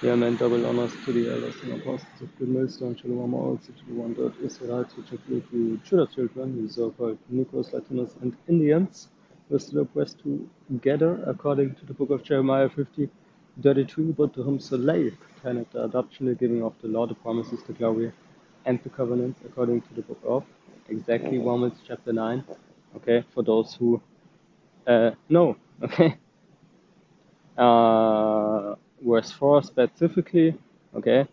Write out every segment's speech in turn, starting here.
Yeah, man, double honors to the elders and apostles of Great Millstone, Shalom also to the one third Israelites, which include the Judah children, the so-called Negroes, Latinos, and Indians, were still oppressed together, according to the book of Jeremiah 50, 32, but to whom slave tenant the adoption, the giving of the law, the promises, the glory, and the covenants, according to the book of exactly Romans chapter 9, okay, for those who uh, know, okay. Uh, verse 4 specifically, okay,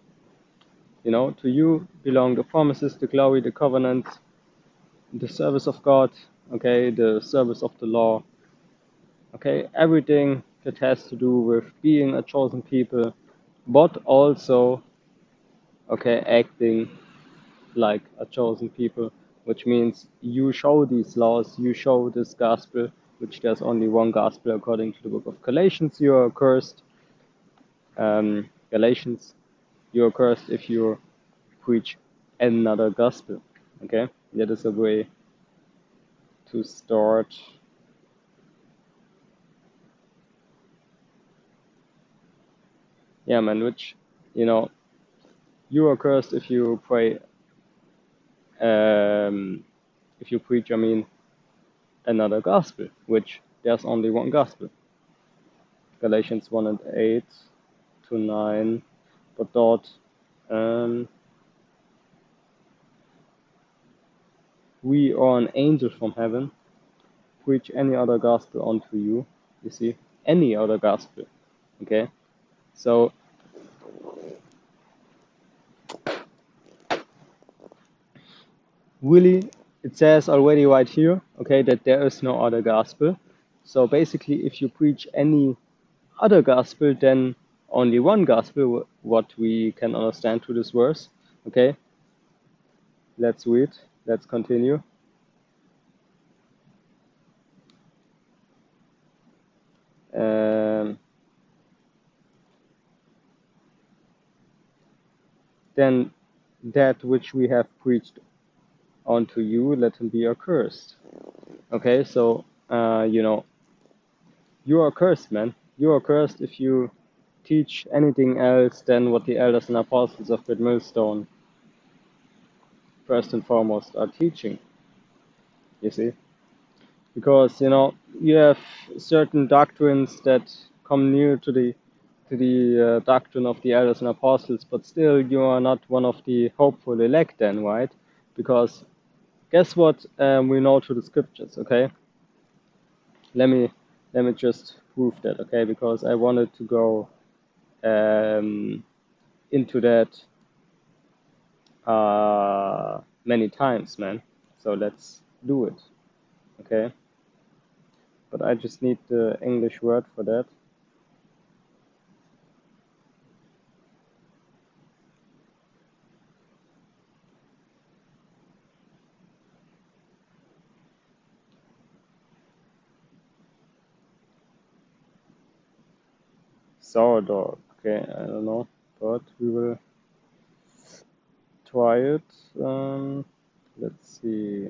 you know, to you belong the promises, the glory, the covenant, the service of God, okay, the service of the law, okay, everything that has to do with being a chosen people, but also, okay, acting like a chosen people, which means you show these laws, you show this gospel, which there's only one gospel according to the book of Galatians, you are cursed. Um, Galatians, you are cursed if you preach another gospel. Okay, that is a way to start. Yeah, man, which, you know, you are cursed if you pray, um, if you preach, I mean, another gospel, which there's only one gospel. Galatians 1 and 8 to 9, but dort um, we are an angel from heaven preach any other gospel unto you. You see, any other gospel. Okay, so really, it says already right here, okay, that there is no other gospel. So basically, if you preach any other gospel, then only one gospel, what we can understand through this verse. Okay, let's read, let's continue. Um, then that which we have preached unto you, let him be accursed. Okay, so, uh, you know, you are cursed, man. You are cursed if you teach anything else than what the elders and apostles of Great Millstone, first and foremost, are teaching. You see? Because, you know, you have certain doctrines that come near to the to the uh, doctrine of the elders and apostles, but still you are not one of the hopeful elect then, right? Because guess what um, we know through the scriptures, okay? Let me let me just prove that, okay? Because I wanted to go um, into that uh, many times, man. So let's do it, okay? But I just need the English word for that. sourdough. Okay, I don't know, but we will try it. Um, let's see.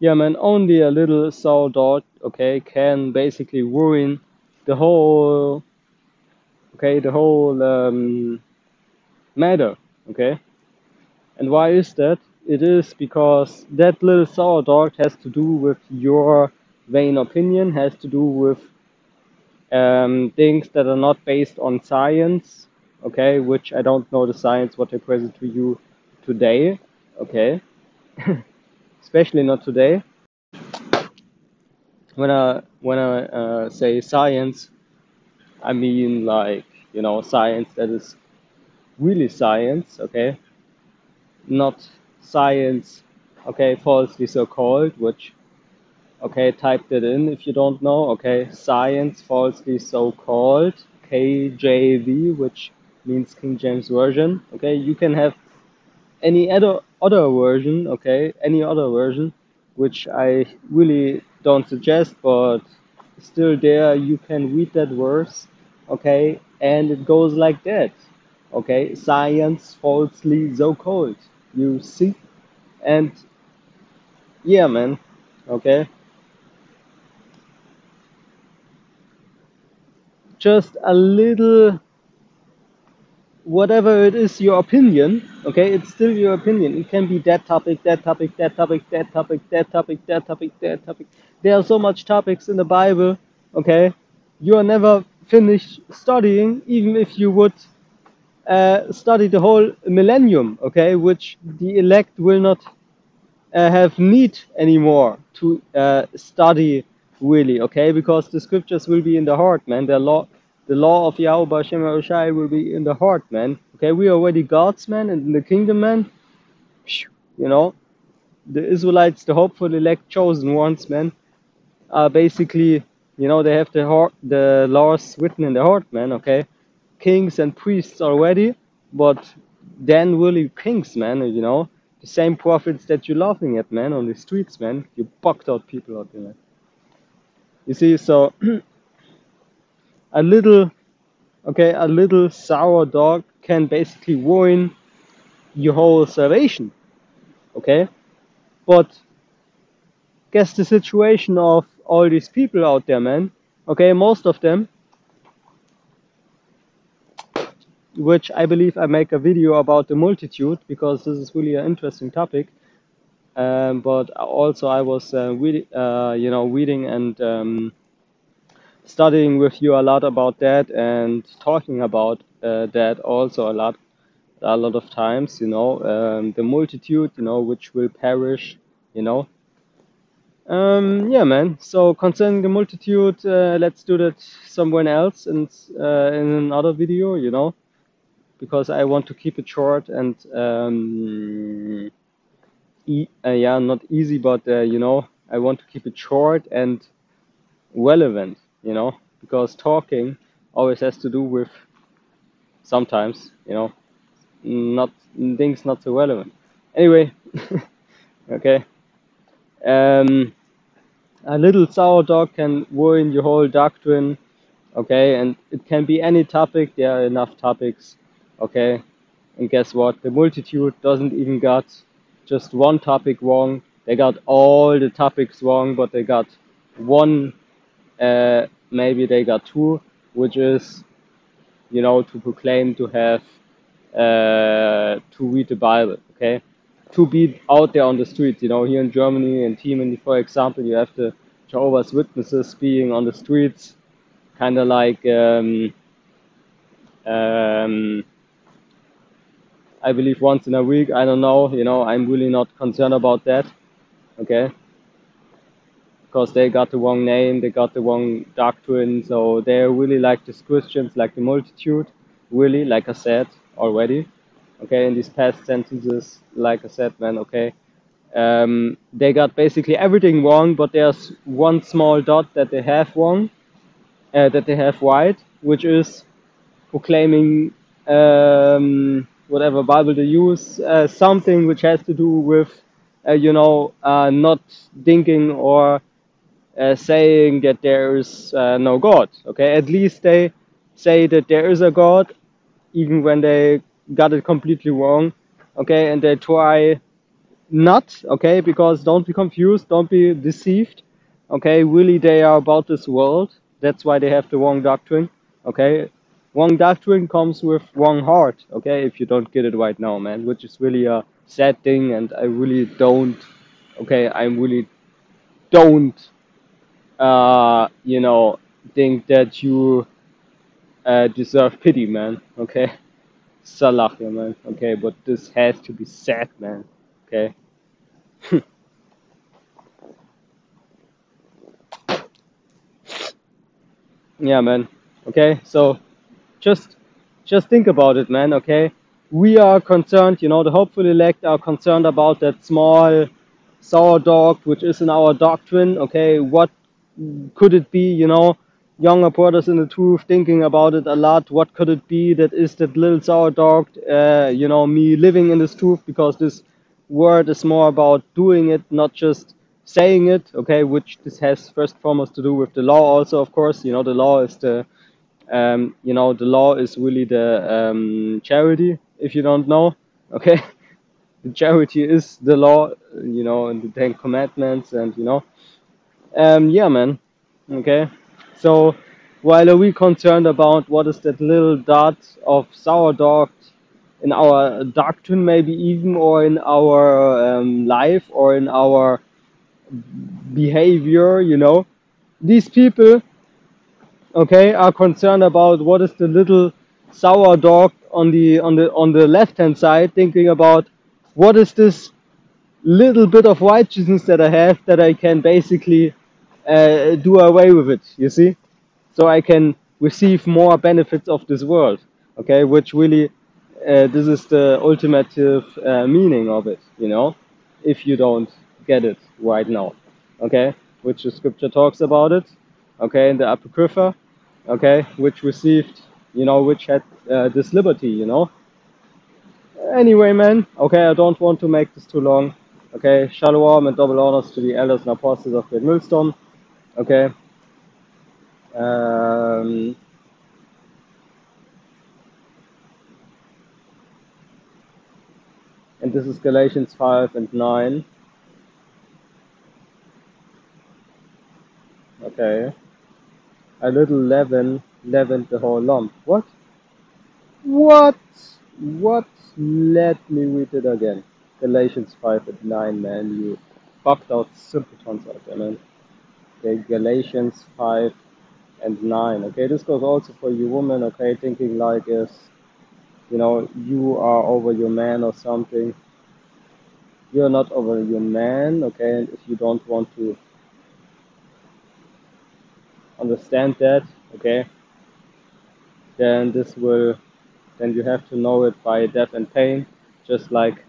Yeah, man, only a little sourdough, okay, can basically ruin the whole, okay, the whole um, matter, okay? And why is that? It is because that little sour sourdough has to do with your vain opinion, has to do with um, things that are not based on science, okay, which I don't know the science what I present to you today, okay, especially not today. When I when I uh, say science, I mean like you know science that is really science, okay, not science, okay, falsely so called, which Okay, type that in if you don't know. Okay, science falsely so called KJV, which means King James Version. Okay, you can have any other other version. Okay, any other version, which I really don't suggest, but still there you can read that verse. Okay, and it goes like that. Okay, science falsely so called. You see, and yeah, man. Okay. Just a little, whatever it is, your opinion. Okay, it's still your opinion. It can be that topic, that topic, that topic, that topic, that topic, that topic, that topic. There are so much topics in the Bible. Okay, you are never finished studying, even if you would uh, study the whole millennium. Okay, which the elect will not uh, have need anymore to uh, study really, okay? Because the scriptures will be in the heart, man. The law, the law of Yahweh Hashem Shai will be in the heart, man. Okay, we are already gods, man, and in the kingdom, man. You know, the Israelites, the hopeful elect chosen ones, man, are basically, you know, they have the heart, the laws written in the heart, man. Okay, kings and priests already, but then really kings, man. You know the same prophets that you're laughing at, man, on the streets, man. You bucked out people out there. You see, so a little, okay, a little sourdough can basically ruin your whole salvation, okay? But guess the situation of all these people out there, man. Okay, most of them which I believe I make a video about the multitude because this is really an interesting topic. Um, but also I was uh, uh, you know, reading and um, studying with you a lot about that and talking about uh, that also a lot, a lot of times. You know, um, the multitude, you know, which will perish. You know. Um, yeah, man. So concerning the multitude, uh, let's do that somewhere else and uh, in another video. You know because I want to keep it short and um, e uh, yeah, not easy, but uh, you know, I want to keep it short and relevant, you know, because talking always has to do with sometimes, you know, not things not so relevant. Anyway, okay. Um, a little sourdough can ruin your whole doctrine, okay, and it can be any topic. There are enough topics okay and guess what the multitude doesn't even got just one topic wrong they got all the topics wrong but they got one uh, maybe they got two which is you know to proclaim to have uh, to read the bible okay to be out there on the streets you know here in germany and Germany for example you have the jehovah's witnesses being on the streets kind of like um, um, I believe once in a week. I don't know. You know, I'm really not concerned about that. Okay. Because they got the wrong name, they got the wrong doctrine. So they're really like these Christians, like the multitude. Really, like I said already. Okay, in these past sentences, like I said, man. Okay. Um, they got basically everything wrong, but there's one small dot that they have wrong, uh, that they have right, which is proclaiming um, whatever Bible they use, uh, something which has to do with, uh, you know, uh, not thinking or saying that there is uh, no God. Okay, at least they say that there is a God, even when they got it completely wrong. Okay, and they try not. Okay, because don't be confused, don't be deceived. Okay, really they are about this world. That's why they have the wrong doctrine. Okay, wrong doctrine comes with wrong heart okay if you don't get it right now man which is really a sad thing and i really don't okay i really don't uh you know think that you uh, deserve pity man okay salah man okay but this has to be said man okay yeah man okay so just just think about it, man, okay? We are concerned, you know, the hopeful elect are concerned about that small sourdough, which is in our doctrine. Okay, what could it be? You know, younger brothers in the truth thinking about it a lot. What could it be that is that little sourdough? Uh, you know, me living in this truth because this word is more about doing it, not just saying it. Okay, which this has first and foremost to do with the law. Also, of course, you know, the law is the um, you know, the law is really the um, charity. If you don't know, okay, the charity is the law. You know, and the Ten Commandments, and you know, um, yeah, man. Okay, so while are we concerned about what is that little dot of sourdough in our doctrine, maybe even, or in our um, life, or in our behavior, you know, these people okay, are concerned about what is the little sourdough on the on the on the left hand side, thinking about what is this little bit of righteousness that I have that I can basically uh, do away with it. You see, so I can receive more benefits of this world. Okay, which really uh, this is the ultimate uh, meaning of it. You know, if you don't get it right now. Okay, which the scripture talks about it okay, in the Apocrypha, okay, which received, you know, which had uh, this liberty, you know. Anyway, man, okay, I don't want to make this too long. Okay, shalom and double honors to the elders and apostles of Great Millstone. Okay. Um, and this is Galatians 5 and 9. Okay. A little leaven leavened the whole lump. What? What? What? Let me read it again. Galatians 5 and 9, man. You bugged out simpletons out there, man. Okay, Galatians 5 and 9. Okay, this goes also for you women, okay, thinking like if, you know, you are over your man or something. You're not over your man, okay, and if you don't want to understand that, okay, then this will, then you have to know it by death and pain, just like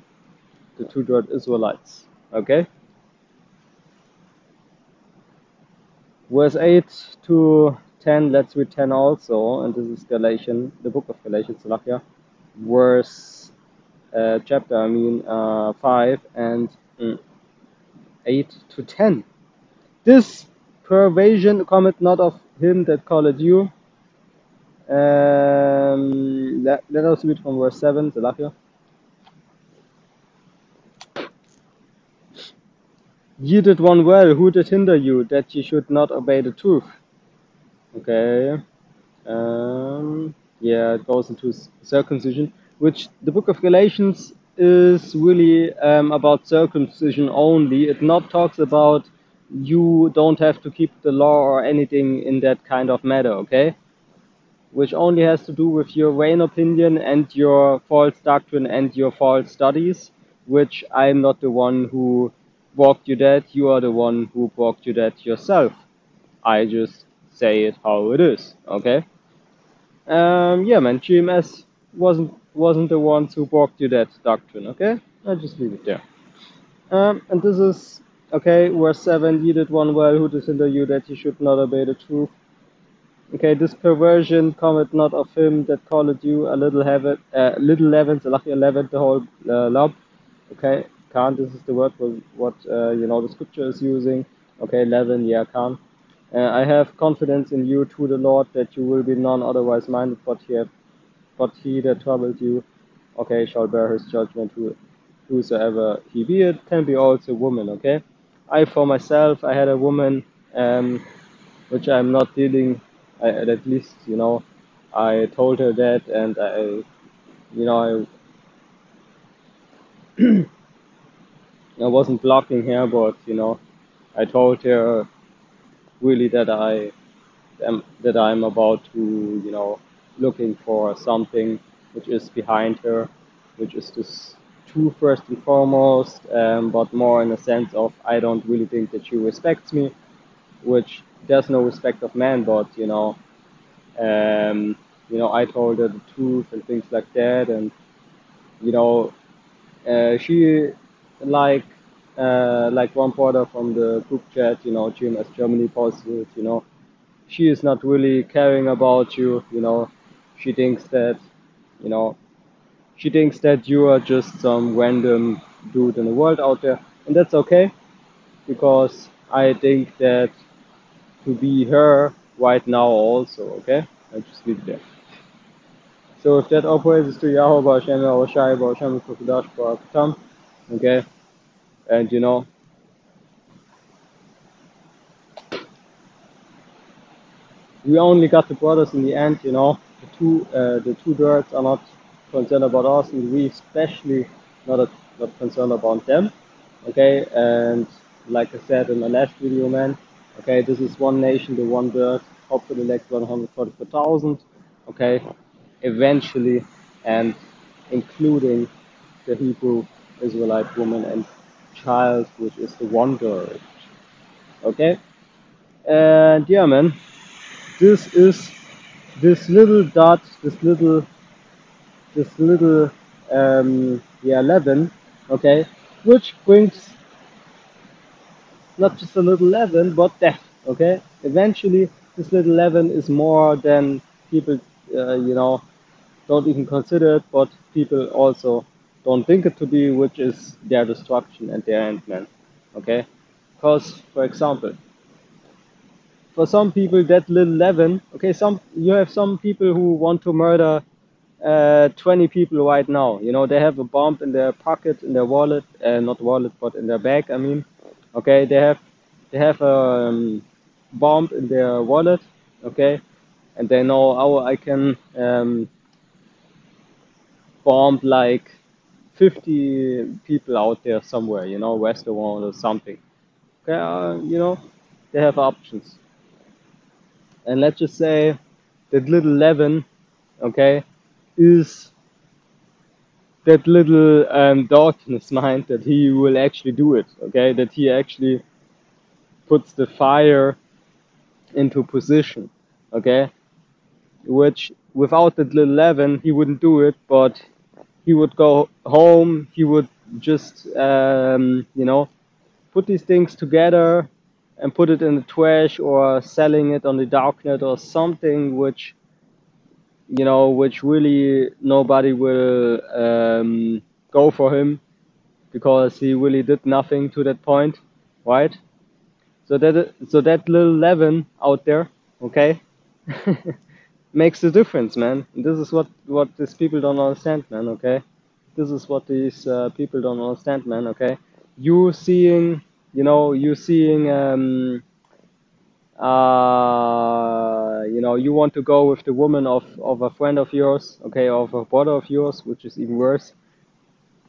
the two dread Israelites, okay? Verse 8 to 10, let's read 10 also, and this is Galatians, the book of Galatians, Salachia, verse, uh, chapter, I mean, uh, 5 and mm, 8 to 10. This pervasion cometh not of him that calleth you. Um, let, let us read from verse 7, Salafia. Ye did one well, who did hinder you, that ye should not obey the truth? Okay. Um, yeah, it goes into circumcision, which the book of Galatians is really um, about circumcision only. It not talks about you don't have to keep the law or anything in that kind of matter, okay? Which only has to do with your vain opinion and your false doctrine and your false studies, which I'm not the one who walked you that, you are the one who walked you that yourself. I just say it how it is, okay? Um, yeah, man, GMS wasn't wasn't the ones who walked you that doctrine, okay? I just leave it there. Um, and this is Okay, verse 7 Ye did one well who did hinder you that ye should not obey the truth. Okay, this perversion cometh not of him that calleth you a little heaven, uh, little leaven, the whole uh, lump. Okay, can't, this is the word for what, uh, you know, the scripture is using. Okay, leaven, yeah, can't. Uh, I have confidence in you to the Lord that you will be none otherwise minded, but he, have, but he that troubled you, okay, shall bear his judgment, who, whosoever he be, it can be also woman, okay? I, for myself, I had a woman, um, which I'm not dealing, I, at least, you know, I told her that and I, you know, I, I wasn't blocking her, but, you know, I told her really that I am, that I'm about to, you know, looking for something which is behind her, which is this two first and foremost, um, but more in a sense of I don't really think that she respects me, which there's no respect of man, but you know, um, you know, I told her the truth and things like that, and you know, uh, she like uh, like one brother from the group chat, you know, GMS Germany posted, you know, she is not really caring about you, you know, she thinks that, you know, she thinks that you are just some random dude in the world out there, and that's okay, because I think that to be her right now also, okay? I just leave it there. So if that operates to Yahweh, Hashem, Shai, Hashem, Kukudash, Barakam, okay? And you know, we only got the brothers in the end, you know. The two, uh, the two birds are not concerned about us, and we especially not not concerned about them. Okay, and like I said in my last video, man. Okay, this is one nation, the one bird. Hopefully, like 144,000. Okay, eventually, and including the Hebrew Israelite woman and child, which is the one bird. Okay, and yeah, man this is this little dot, this little, this little, um, yeah, leaven, okay, which brings not just a little leaven, but death, okay. Eventually, this little leaven is more than people, uh, you know, don't even consider it, but people also don't think it to be, which is their destruction and their end, man, okay. Because, for example, for some people that little leaven okay some you have some people who want to murder uh, 20 people right now you know? They have a bomb in their pocket in their wallet uh, not wallet but in their bag i mean okay? They have they have a um, bomb in their wallet okay? And they know how i can um, bomb like 50 people out there somewhere you know restaurant or something. Okay uh, you know they have options. And let's just say that little leaven, okay, is that little um, doubt in his mind that he will actually do it, okay, that he actually puts the fire into position, okay, which without that little leaven he wouldn't do it, but he would go home, he would just, um, you know, put these things together and put it in the trash or selling it on the darknet or something which you know which really nobody will um, go for him because he really did nothing to that point right? So that so that little leaven out there okay makes a difference man. This is what what these people don't understand man okay? This is what these uh, people don't understand man okay? You seeing you know you seeing um, uh, you know you want to go with the woman of, of a friend of yours okay of a brother of yours which is even worse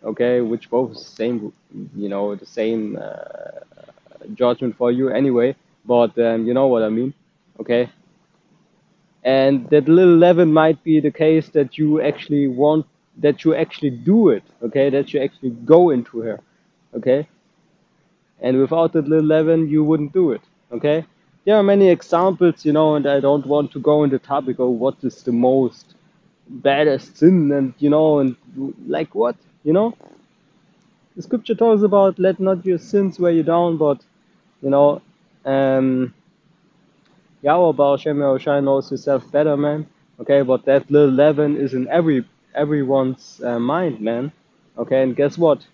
okay? Which both the same you know the same uh, judgment for you anyway. But um, you know what i mean okay and that little leaven might be the case that you actually want that you actually do it okay? That you actually go into her okay? And without that little leaven you wouldn't do it okay? There are many examples you know and i don't want to go into the topic of what is the most baddest sin and you know and like what you know? The scripture talks about let not your sins weigh you down but you know um Yahweh Baal Shem Yahushai knows himself better man okay but that little leaven is in every everyone's uh, mind man okay and guess what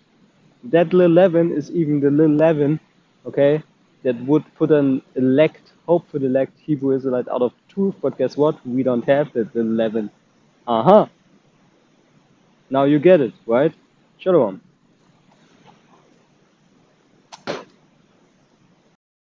that little leaven is even the little leaven, okay, that would put an elect, hopeful elect Hebrew Israelite out of truth. But guess what? We don't have that little leaven. Uh huh. Now you get it, right? Shalom.